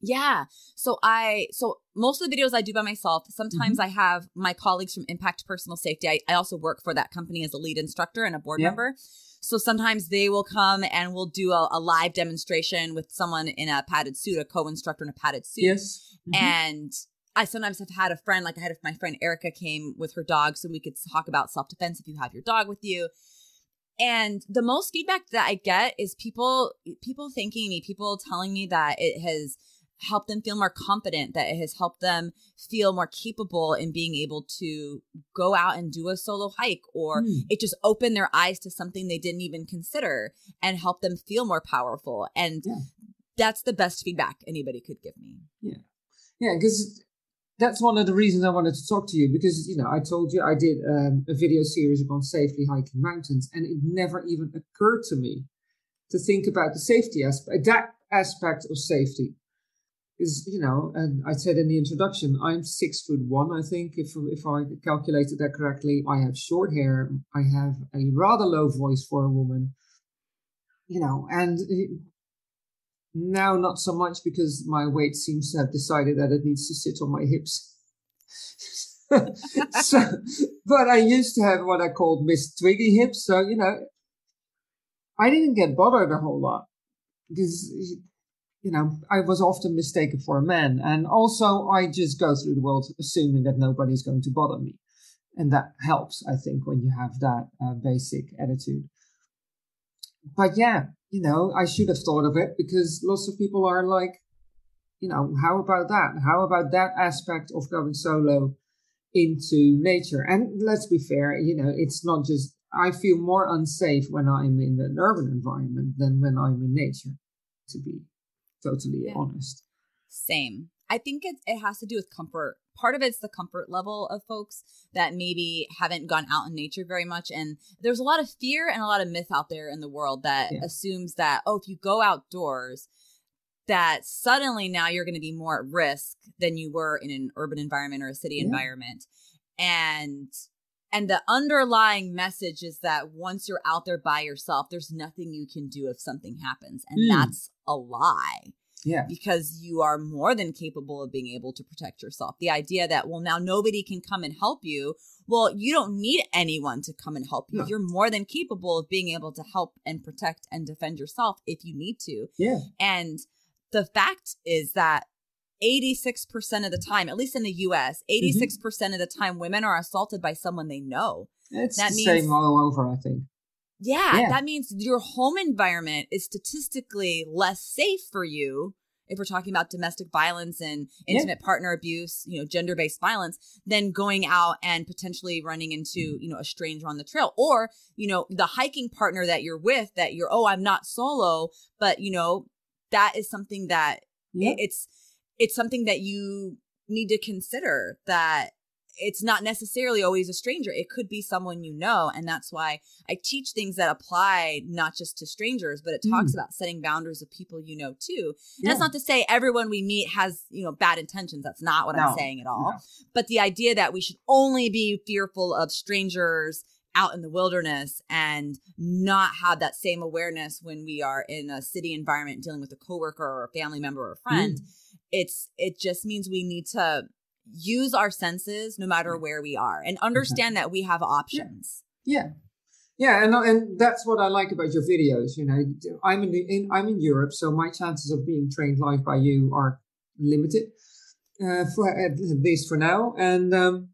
Yeah. So I so most of the videos I do by myself. Sometimes mm-hmm. I have my colleagues from Impact Personal Safety. I, I also work for that company as a lead instructor and a board yeah. member. So sometimes they will come and we'll do a, a, live demonstration with someone in a padded suit, a co-instructor in a padded suit. Yes. Mm-hmm. And I sometimes have had a friend, like I had if my friend Erica came with her dog, so we could talk about self-defense if you have your dog with you. And the most feedback that I get is people people thanking me, people telling me that it has helped them feel more confident, that it has helped them feel more capable in being able to go out and do a solo hike, or mm. it just opened their eyes to something they didn't even consider and help them feel more powerful. And yeah. that's the best feedback anybody could give me. Yeah. Yeah, because that's one of the reasons I wanted to talk to you because you know I told you I did um, a video series about safely hiking mountains, and it never even occurred to me to think about the safety aspect, that aspect of safety. Is you know, and I said in the introduction, I'm six foot one. I think if if I calculated that correctly, I have short hair. I have a rather low voice for a woman. You know, and eh, now, not so much because my weight seems to have decided that it needs to sit on my hips. so, but I used to have what I called Miss Twiggy hips. So, you know, I didn't get bothered a whole lot because, eh, you know, I was often mistaken for a man. And also, I just go through the world assuming that nobody's going to bother me. And that helps, I think, when you have that uh, basic attitude. But yeah, you know, I should have thought of it because lots of people are like, you know, how about that? How about that aspect of going solo into nature? And let's be fair, you know, it's not just, I feel more unsafe when I'm in an urban environment than when I'm in nature, to be totally yeah. honest. Same. I think it, it has to do with comfort. Part of it's the comfort level of folks that maybe haven't gone out in nature very much. And there's a lot of fear and a lot of myth out there in the world that yeah. assumes that, oh, if you go outdoors, that suddenly now you're going to be more at risk than you were in an urban environment or a city yeah. environment. And and the underlying message is that once you're out there by yourself, there's nothing you can do if something happens. And mm. that's a lie. Yeah. Because you are more than capable of being able to protect yourself. The idea that, well, now nobody can come and help you. Well, you don't need anyone to come and help you. No. You're more than capable of being able to help and protect and defend yourself if you need to. Yeah. And the fact is that 86% of the time, at least in the US, 86% mm-hmm. percent mm hmm of the time, women are assaulted by someone they know. It's that the means, same all over, I think. Yeah, yeah, that means your home environment is statistically less safe for you if we're talking about domestic violence and intimate yeah. partner abuse, you know, gender-based violence, than going out and potentially running into, you know, a stranger on the trail or, you know, the hiking partner that you're with that you're, oh, I'm not solo, but you know, that is something that yeah. it's it's something that you need to consider that it's not necessarily always a stranger. It could be someone you know. And that's why I teach things that apply not just to strangers, but it talks mm. about setting boundaries of people you know too. And yeah. that's not to say everyone we meet has, you know, bad intentions. That's not what no. I'm saying at all. No. But the idea that we should only be fearful of strangers out in the wilderness and not have that same awareness when we are in a city environment dealing with a coworker or a family member or a friend. Mm. It's it just means we need to use our senses no matter where we are and understand that we have options. Yeah. Yeah, and and that's what I like about your videos. You know, I'm in, the, in I'm in Europe, so my chances of being trained live by you are limited, uh, for at least for now. And um,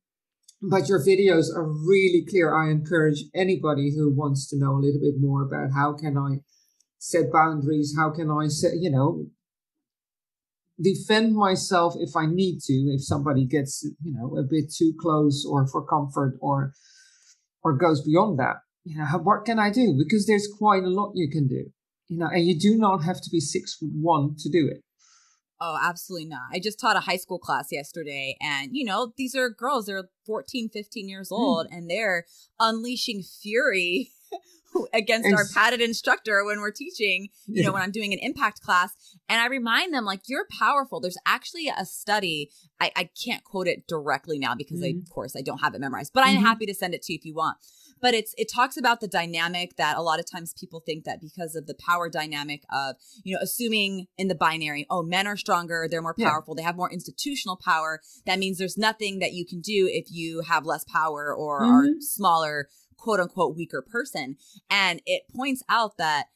but your videos are really clear. I encourage anybody who wants to know a little bit more about how can I set boundaries, how can I set, you know, defend myself if I need to, if somebody gets, you know, a bit too close or for comfort or or goes beyond that. You know, what can I do? Because there's quite a lot you can do. You know, and you do not have to be six foot one to do it. Oh, absolutely not. I just taught a high school class yesterday, and you know, these are girls, they're 14, 15 years hmm. old, mm. and they're unleashing fury against our padded instructor when we're teaching, you yeah. know, when I'm doing an impact class. And I remind them, like, you're powerful. There's actually a study. I, I can't quote it directly now because mm-hmm. I, of course, I don't have it memorized, but mm-hmm. I'm happy to send it to you if you want. But it's it talks about the dynamic that a lot of times people think that because of the power dynamic of, you know, assuming in the binary, oh, men are stronger, they're more powerful, yeah. they have more institutional power. That means there's nothing that you can do if you have less power or mm-hmm. are smaller quote unquote weaker person. And it points out that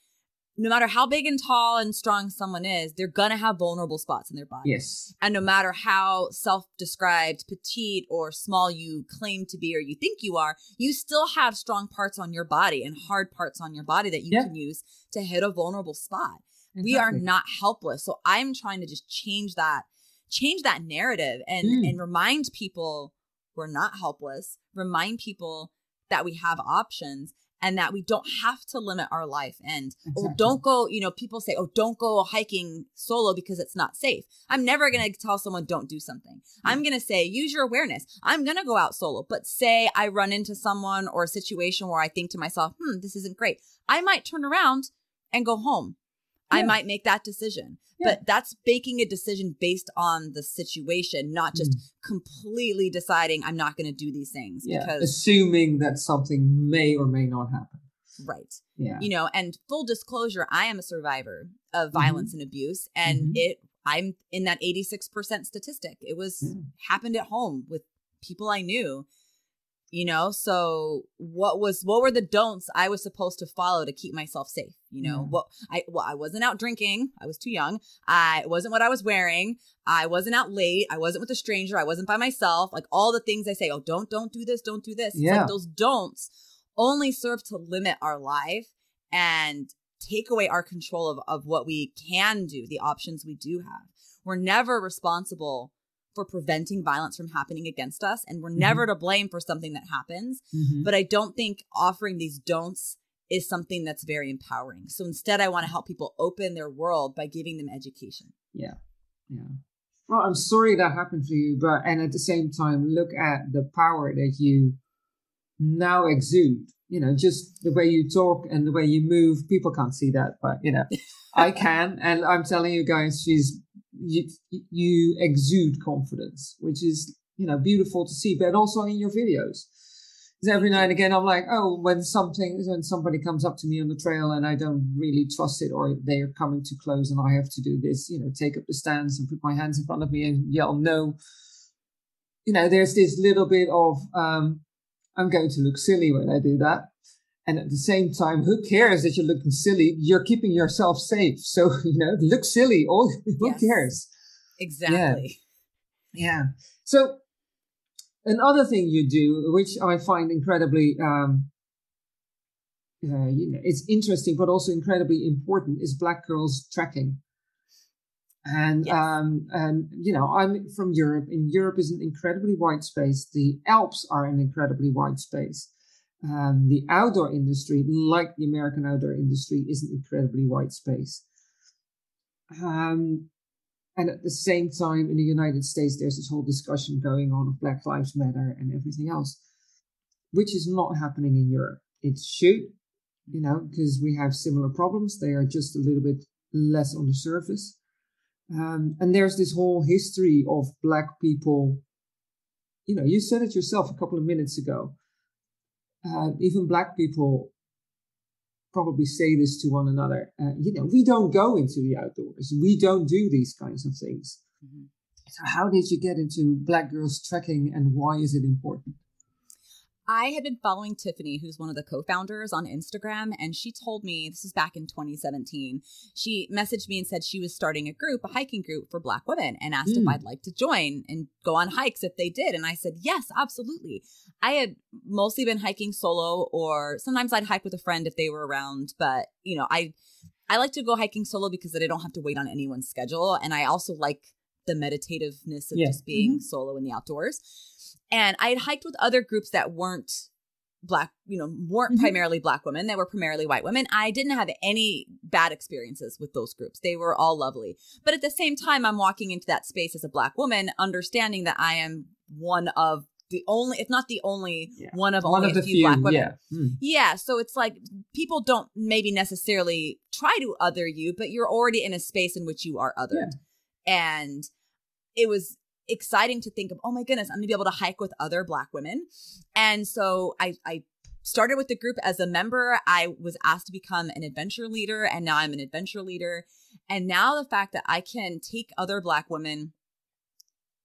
no matter how big and tall and strong someone is, they're gonna have vulnerable spots in their body. Yes. And no matter how self-described petite or small you claim to be or you think you are, you still have strong parts on your body and hard parts on your body that you yeah. can use to hit a vulnerable spot. Exactly. We are not helpless. So I'm trying to just change that, change that narrative and mm. and remind people we're not helpless. Remind people that we have options and that we don't have to limit our life. And Exactly. oh don't go you know people say oh don't go hiking solo because it's not safe. I'm never going to tell someone don't do something. I'm going to say use your awareness. I'm going to go out solo but say i run into someone or a situation where i think to myself hmm this isn't great. I might turn around and go home i might make that decision Yeah. but that's making a decision based on the situation not just completely deciding i'm not going to do these things Yeah. because Assuming that something may or may not happen. right Yeah. you know and full disclosure i am a survivor of Mm-hmm. violence and abuse and Mhm. it i'm in that 86% statistic it was Yeah. happened at home with people i knew you know so what was what were the don'ts i was supposed to follow to keep myself safe you know Yeah. what i well i wasn't out drinking i was too young i wasn't what i was wearing i wasn't out late i wasn't with a stranger i wasn't by myself like all the things i say oh don't don't do this don't do this it's Yeah. like those don'ts only serve to limit our life and take away our control of, of what we can do the options we do have we're never responsible for preventing violence from happening against us and we're never to blame for something that happens Mhm. but i don't think offering these don'ts is something that's very empowering so instead i want to help people open their world by giving them education Yeah. Yeah. Well, I'm sorry that happened for you, but and at the same time, look at the power that you now exude. You know, just the way you talk and the way you move. People can't see that, but you know, I can, and I'm telling you guys, she's you, you exude confidence, which is you know beautiful to see, but also in your videos. Because every now and again, I'm like, oh, when something, when somebody comes up to me on the trail and I don't really trust it, or they are coming too close and I have to do this, you know, take up the stance and put my hands in front of me and yell no. You know, there's this little bit of, um, I'm going to look silly when I do that. And at the same time, who cares that you're looking silly? You're keeping yourself safe. So, you know, look silly. All, who Yes. cares? exactly Yeah. So another thing you do, which I find incredibly, um, uh, you know, it's interesting, but also incredibly important, is Black Girls Trekking. And Yes. um, and you know, I'm from Europe, and Europe is an incredibly wide space. The Alps are an incredibly wide space. Um, the outdoor industry, like the American outdoor industry, is an incredibly wide space. Um, and at the same time, in the United States, there's this whole discussion going on of Black Lives Matter and everything else, which is not happening in Europe. It should, you know, because we have similar problems. They are just a little bit less on the surface. Um, and there's this whole history of Black people. You know, you said it yourself a couple of minutes ago. Uh, even Black people probably say this to one another. Uh, you know, we don't go into the outdoors. We don't do these kinds of things. Mhm. So, how did you get into Black Girls Trekking, and why is it important? I had been following Tiffany, who's one of the co founders on Instagram, and she told me this was back in 2017. She messaged me and said she was starting a group, a hiking group for Black women, and asked if Mm. I'd like to join and go on hikes if they did. And I said, yes, absolutely. I had mostly been hiking solo, or sometimes I'd hike with a friend if they were around, but you know, I. I like to go hiking solo because then I don't have to wait on anyone's schedule. And I also like the meditativeness of Yeah. just being solo in the outdoors. And I had hiked with other groups that weren't black, you know, weren't Mhm. primarily black women. They were primarily white women. I didn't have any bad experiences with those groups. They were all lovely. But at the same time, I'm walking into that space as a black woman, understanding that I am one of the only, if not the only, Yeah. one of One only of the a few, few, black women. yeah. Hmm. Yeah, so it's like people don't maybe necessarily try to other you, but you're already in a space in which you are othered. And it was exciting to think of, oh my goodness, I'm gonna be able to hike with other black women. And so I I started with the group as a member. I was asked to become an adventure leader, and now I'm an adventure leader. And now the fact that I can take other black women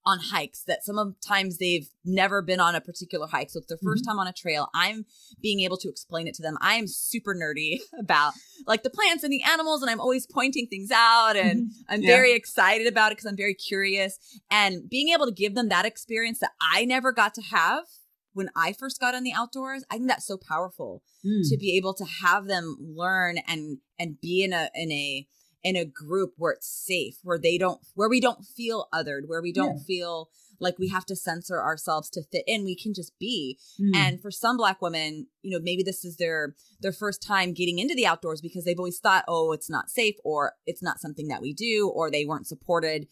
on hikes that sometimes they've never been on a particular hike. So it's their 1st time on a trail. I'm being able to explain it to them. I am super nerdy about like the plants and the animals, and I'm always pointing things out and I'm Yeah. very excited about it because I'm very curious. And being able to give them that experience that I never got to have when I first got in the outdoors, I think that's so powerful Hmm. to be able to have them learn and and be in a in a in a group where it's safe, where they don't where we don't feel othered, where we don't Yeah. feel like we have to censor ourselves to fit in we can just be Mm. and for some black women you know maybe this is their their first time getting into the outdoors because they've always thought oh it's not safe or it's not something that we do or they weren't supported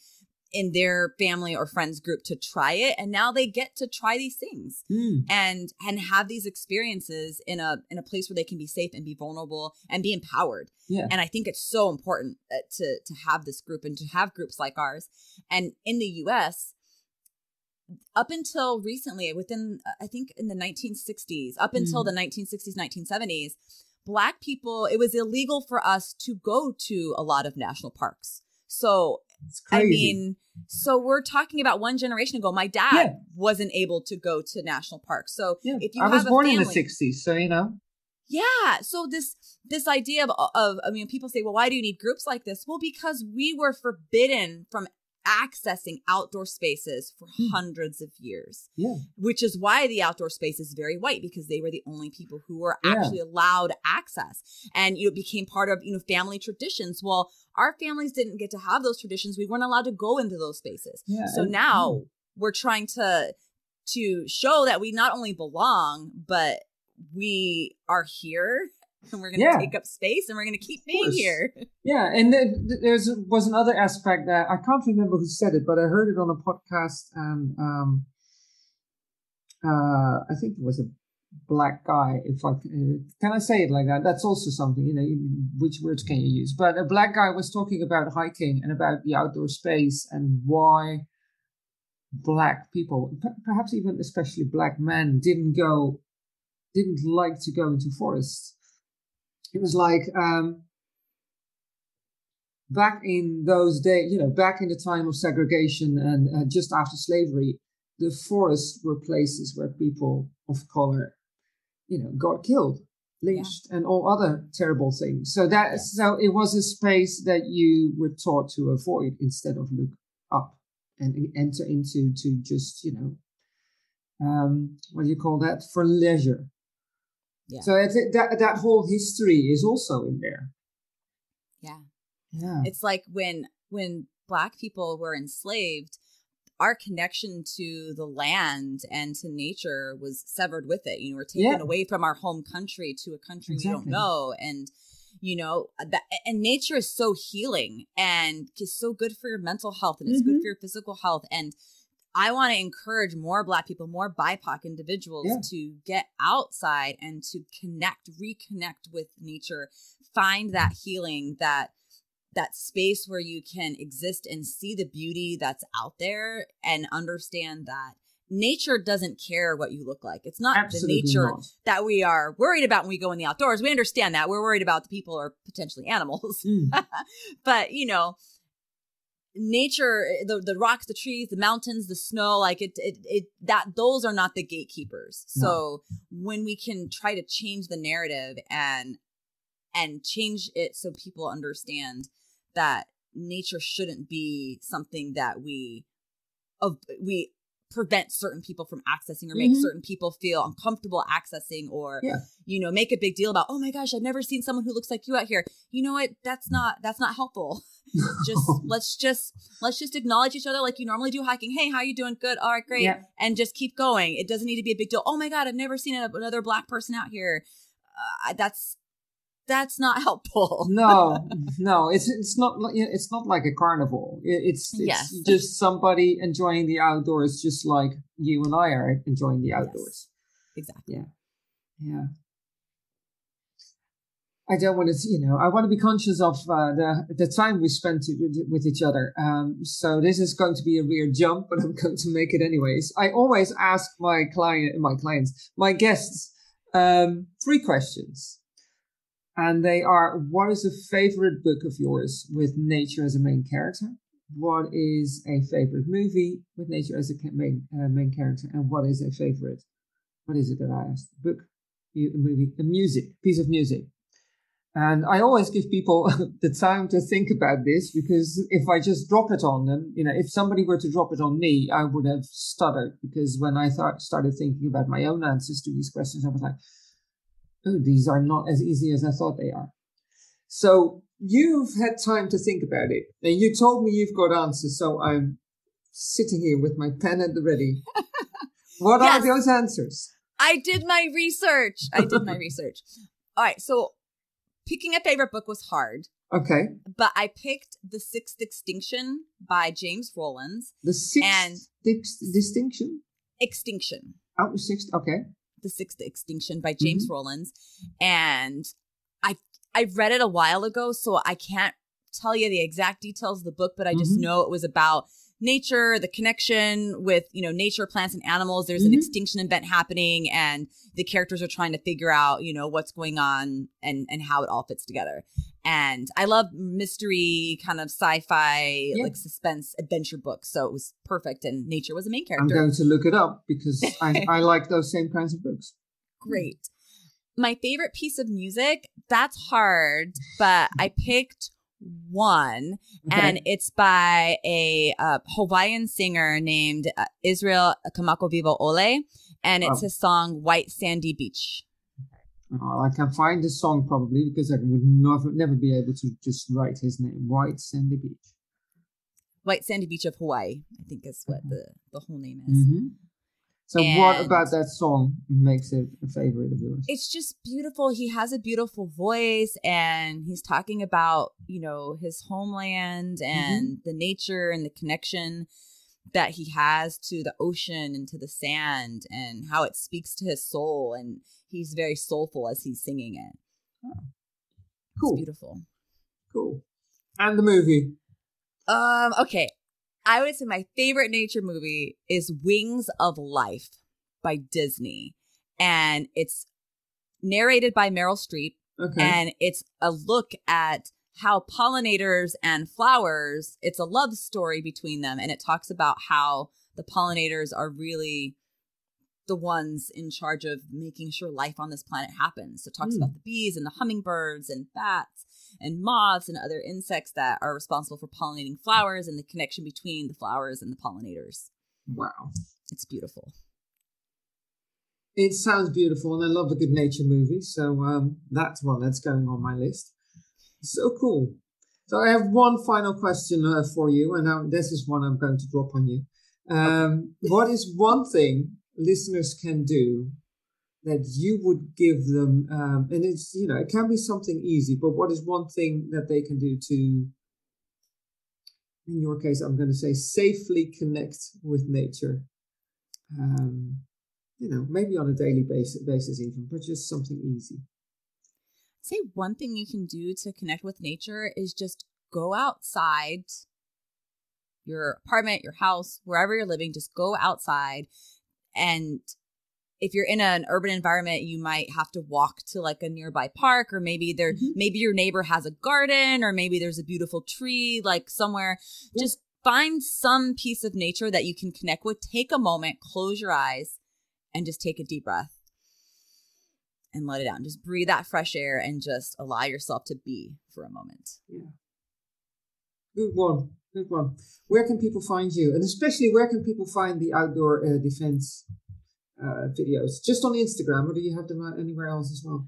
in their family or friends group to try it and now they get to try these things Mm. and and have these experiences in a in a place where they can be safe and be vulnerable and be empowered Yeah. and i think it's so important uh, to to have this group and to have groups like ours and in the us up until recently within i think in the 1960s up until the 1960s 1970s black people it was illegal for us to go to a lot of national parks so I crazy. mean, mm-hmm. so we're talking about one generation ago. My dad Yeah. wasn't able to go to national parks. So yeah. if you I have was a born in the '60s, so you know. yeah. So this this idea of of I mean, people say, well, why do you need groups like this? Well, because we were forbidden from accessing outdoor spaces for Hmm. hundreds of years Yeah. which is why the outdoor space is very white because they were the only people who were Yeah. actually allowed access and you know, it became part of you know family traditions well our families didn't get to have those traditions we weren't allowed to go into those spaces Yeah. so and- now we're trying to to show that we not only belong but we are here and we're going to Yeah. take up space and we're going to keep being here Yeah, and there, there's was another aspect that I can't remember who said it, but I heard it on a podcast, and um, uh, I think it was a black guy. If I uh, can I say it like that, that's also something you know. Which words can you use? But a black guy was talking about hiking and about the outdoor space and why black people, perhaps even especially black men, didn't go, didn't like to go into forests. It was like. um back in those days, you know, back in the time of segregation and uh, just after slavery, the forests were places where people of color, you know, got killed, lynched, and all other terrible things. So that Yeah. so it was a space that you were taught to avoid instead of look up and enter into to just you know, um, what do you call that for leisure. Yeah. So it's, that that whole history is also in there. yeah Yeah. it's like when when black people were enslaved our connection to the land and to nature was severed with it you know we're taken Yeah. away from our home country to a country we don't know and you know that and nature is so healing and is so good for your mental health and it's good Mhm. for your physical health and I want to encourage more Black people, more BIPOC individuals Yeah. to get outside and to connect, reconnect with nature, find that healing, that that space where you can exist and see the beauty that's out there and understand that nature doesn't care what you look like. It's not Absolutely the nature not. that we are worried about when we go in the outdoors. We understand that. We're worried about the people or potentially animals. Mm. but, you know, nature eh, the the rocks the trees the mountains the snow like it it, it that those are not the gatekeepers No. so when we can try to change the narrative and and change it so people understand that nature shouldn't be something that we of we prevent certain people from accessing or make Mhm. certain people feel uncomfortable accessing or Yeah. you know make a big deal about oh my gosh i've never seen someone who looks like you out here. You know what? That's not that's not helpful. Just let's just let's just acknowledge each other like you normally do hiking. Hey how you doing? Good. All right great. Yeah. and just keep going. It doesn't need to be a big deal. Oh my god i've never seen another black person out here. Uh, that's that's not helpful no, no, it's it's not like it's not like a carnival. It's it's Yes. just somebody enjoying the outdoors, just like you and I are enjoying the outdoors. exactly Yeah. I don't want to, you know, I want to be conscious of uh, the the time we spend to, with each other. Um, so this is going to be a weird jump, but I'm going to make it anyways. I always ask my client, my clients, my guests, um, three questions, and they are: What is a favorite book of yours with nature as a main character? What is a favorite movie with nature as a main uh, main character? And what is a favorite? What is it that I asked? Book, a movie, a music, piece of music. And I always give people the time to think about this because if I just drop it on them, you know, if somebody were to drop it on me, I would have stuttered because when I thought, started thinking about my own answers to these questions, I was like, oh, these are not as easy as I thought they are. So you've had time to think about it and you told me you've got answers. So I'm sitting here with my pen at the ready. what Yes. are those answers? I did my research. I did my research. All right, so picking a favorite book was hard, Okay. but I picked The Sixth Extinction by James Rollins. The sixth And- dis- distinction? Extinction. Oh, the sixth. Okay. The Sixth Extinction by James Rollins. And I I read it a while ago, so I can't tell you the exact details of the book, but I just Mhm. know it was about nature, the connection with, you know, nature, plants and animals. There's an Mhm. extinction event happening and the characters are trying to figure out, you know, what's going on and and how it all fits together. And I love mystery kind of sci-fi Yeah. like suspense adventure books, so it was perfect and nature was a main character. I'm going to look it up because I, I like those same kinds of books. great. My favorite piece of music, that's hard, but I picked one Okay. and it's by a uh, Hawaiian singer named uh, Israel Kamakawiwo'ole and it's Oh. his song White Sandy Beach. Oh, I can find the song probably because I would never, never be able to just write his name. White Sandy Beach. White Sandy Beach of Hawaii, I think is what the, the whole name is. hmm So, what about that song makes it a favorite of yours? it's just beautiful. He has a beautiful voice and he's talking about, you know, his homeland and the nature and the connection that he has to the ocean and to the sand and how it speaks to his soul and he's very soulful as he's singing it. cool. It's beautiful. Cool. And the movie. Um okay. I would say my favorite nature movie is Wings of Life by Disney and it's narrated by Meryl Streep Okay. and it's a look at how pollinators and flowers it's a love story between them and it talks about how the pollinators are really the ones in charge of making sure life on this planet happens so it talks Hmm. about the bees and the hummingbirds and bats and moths and other insects that are responsible for pollinating flowers and the connection between the flowers and the pollinators wow. it's beautiful It sounds beautiful, and I love a good nature movie. So um, that's one that's going on my list. So cool. So I have one final question uh, for you, and now this is one I'm going to drop on you. Um, what is one thing listeners can do that you would give them? Um, and it's you know it can be something easy, but what is one thing that they can do to, in your case, I'm going to say safely connect with nature? Um, you know, maybe on a daily basis, basis even, but just something easy. say one thing you can do to connect with nature is just go outside your apartment, your house, wherever you're living, just go outside. And if you're in an urban environment, you might have to walk to like a nearby park, or maybe there, Mhm. maybe your neighbor has a garden, or maybe there's a beautiful tree like somewhere. Yeah. Just find some piece of nature that you can connect with. Take a moment, close your eyes, and just take a deep breath and let it out. And just breathe that fresh air and just allow yourself to be for a moment. Yeah. Good one. Good one. Where can people find you? And especially, where can people find the outdoor uh, defense uh, videos? Just on Instagram, or do you have them uh, anywhere else as well?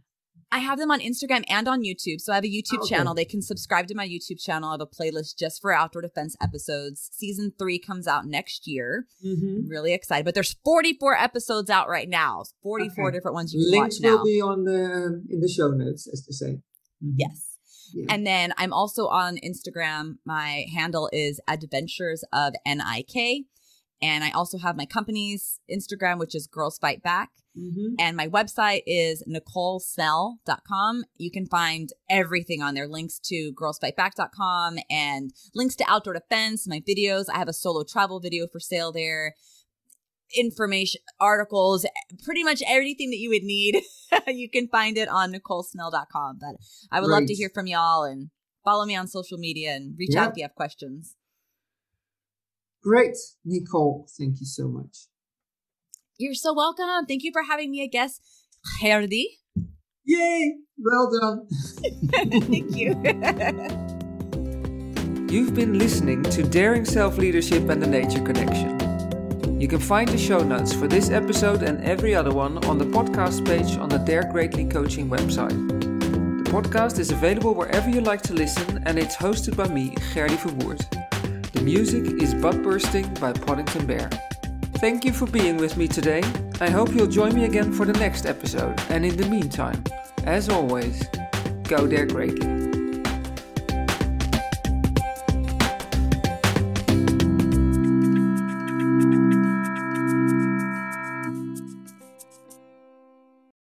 I have them on Instagram and on YouTube. So I have a YouTube Oh, okay. channel. They can subscribe to my YouTube channel. I have a playlist just for outdoor defense episodes. Season three comes out next year. Mm-hmm. I'm really excited. But there's 44 episodes out right now. 44 Okay. different ones you can Links watch now. will be on the in the show notes, as to say. Mhm. yes. Yeah. And then I'm also on Instagram. My handle is Adventures of NIK. And I also have my company's Instagram, which is Girls Fight Back. Mhm. And my website is NicoleSnell.com. You can find everything on there links to girlsfightback.com and links to outdoor defense, my videos. I have a solo travel video for sale there, information, articles, pretty much everything that you would need. you can find it on NicoleSnell.com. But I would love to hear from y'all and follow me on social media and reach Yeah. out if you have questions. Great, Nicole. Thank you so much. You're so welcome. Thank you for having me a guest, Gerdy. Yay! Well done. Thank you. You've been listening to Daring Self Leadership and the Nature Connection. You can find the show notes for this episode and every other one on the podcast page on the Dare Greatly Coaching website. The podcast is available wherever you like to listen and it's hosted by me, Gerdy Verwoerd. The music is Butt Bursting by Poddington Bear. Thank you for being with me today. I hope you'll join me again for the next episode. And in the meantime, as always, go dare greatly.